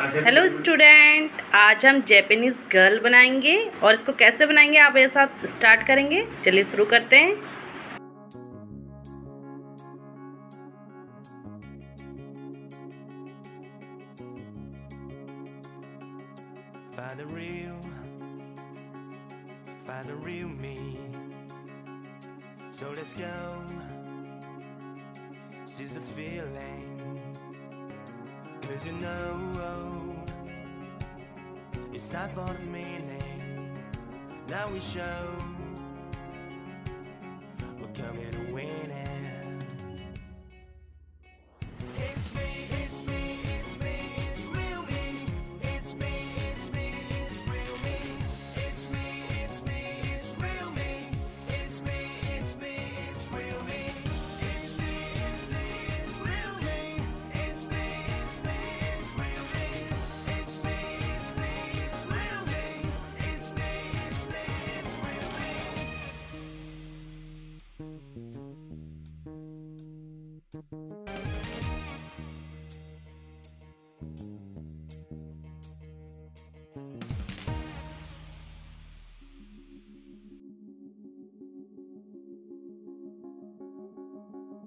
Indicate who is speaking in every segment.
Speaker 1: Hello student आज हम Japanese girl बनाएँगे और इसको कैसे बनाएँगे आप मेरे साथ स्टार्ट करेंगे चलिए शुरू करते हैं
Speaker 2: Find the real, find the real me. So let's go, seize the feeling. Cause you know, oh, it's time for the meaning. Now we show, we're coming to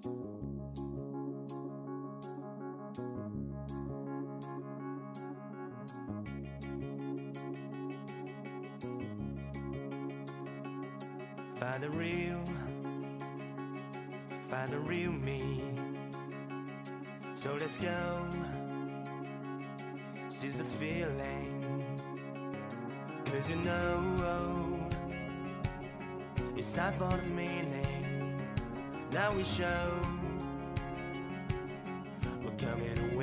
Speaker 2: Find the real, find the real me. So let's go, seize the feeling. Cause you know, oh, it's time for meaning. Now we show, we're coming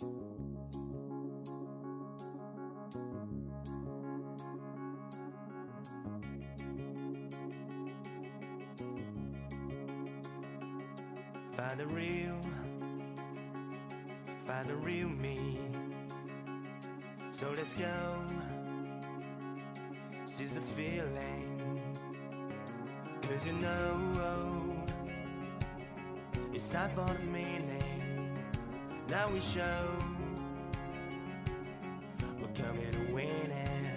Speaker 2: Find the real, find the real me. So let's go, seize the feeling. Cause you know, oh, it's time for the meaning. Now we show, we're coming to win it.